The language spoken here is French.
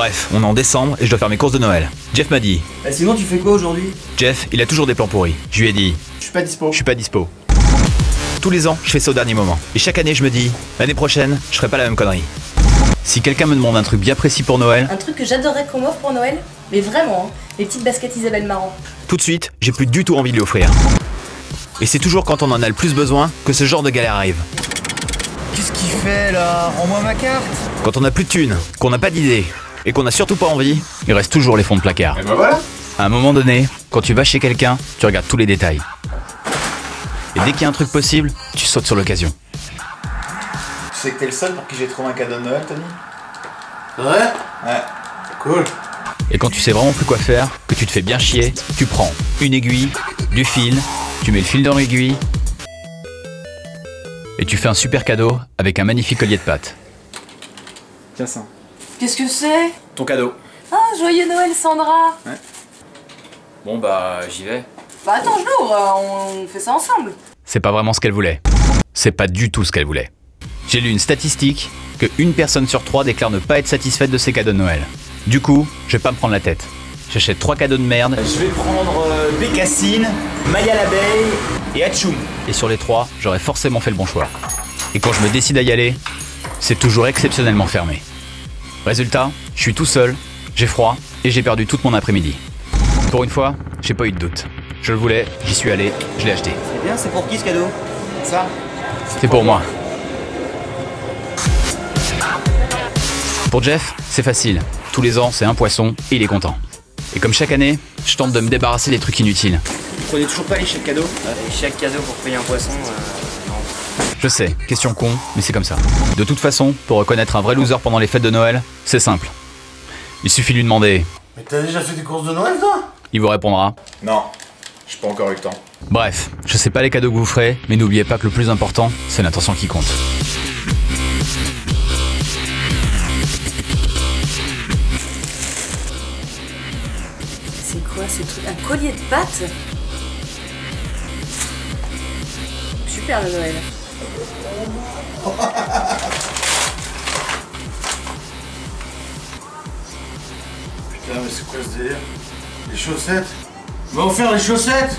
Bref, on est en décembre et je dois faire mes courses de Noël. Jeff m'a dit, Eh, sinon, tu fais quoi aujourd'hui? Jeff, il a toujours des plans pourris. Je lui ai dit, Je suis pas dispo. je suis pas dispo. Tous les ans, je fais ça au dernier moment. Et chaque année, je me dis, l'année prochaine, je ferai pas la même connerie. Si quelqu'un me demande un truc bien précis pour Noël, Un truc que j'adorerais qu'on m'offre pour Noël, mais vraiment, hein, les petites baskets Isabelle Marant. tout de suite, j'ai plus du tout envie de lui offrir. Et c'est toujours quand on en a le plus besoin que ce genre de galère arrive. Qu'est-ce qu'il fait là? Rends-moi ma carte. Quand on n'a plus de thunes, qu'on n'a pas d'idées, et qu'on n'a surtout pas envie, il reste toujours les fonds de placard. Et bah voilà. À un moment donné, quand tu vas chez quelqu'un, tu regardes tous les détails. Et dès qu'il y a un truc possible, tu sautes sur l'occasion. Tu sais que t'es le seul pour qui j'ai trouvé un cadeau de Noël, Tony? Ouais? Ouais. Cool. Et quand tu sais vraiment plus quoi faire, que tu te fais bien chier, tu prends une aiguille, du fil, tu mets le fil dans l'aiguille, et tu fais un super cadeau avec un magnifique collier de pâte. Tiens ça. Qu'est-ce que c'est Ton cadeau. Ah, joyeux Noël Sandra Bon bah j'y vais. Bah attends, je l'ouvre, euh, on fait ça ensemble. C'est pas vraiment ce qu'elle voulait. C'est pas du tout ce qu'elle voulait. J'ai lu une statistique que une personne sur trois déclare ne pas être satisfaite de ses cadeaux de Noël. Du coup, je vais pas me prendre la tête. J'achète trois cadeaux de merde Je vais prendre euh, Bécassine, Maya l'abeille et Hatchoum. et sur les trois, j'aurais forcément fait le bon choix. Et quand je me décide à y aller, c'est toujours exceptionnellement fermé. Résultat, je suis tout seul, j'ai froid et j'ai perdu toute mon après-midi. Pour une fois, j'ai pas eu de doute. Je le voulais, j'y suis allé, je l'ai acheté. C'est bien, c'est pour qui ce cadeau? Ça C'est pour moi. Pour Jeff, c'est facile. Tous les ans, c'est un poisson et il est content. Et comme chaque année, je tente de me débarrasser des trucs inutiles. Vous prenez toujours pas les chèques cadeaux? Chaque cadeau pour payer un poisson, euh, non. Je sais, question con, mais c'est comme ça. De toute façon, pour reconnaître un vrai loser pendant les fêtes de Noël, c'est simple. Il suffit de lui demander, Mais t'as déjà fait des courses de Noël, toi? Il vous répondra. Non, j'ai pas encore eu le temps. Bref, je sais pas les cadeaux que vous ferez, mais n'oubliez pas que le plus important, c'est l'intention qui compte. C'est quoi ce truc? Un collier de pâtes? Super le Noël. Putain, mais c'est quoi ce délire? Les chaussettes? Va offrir les chaussettes?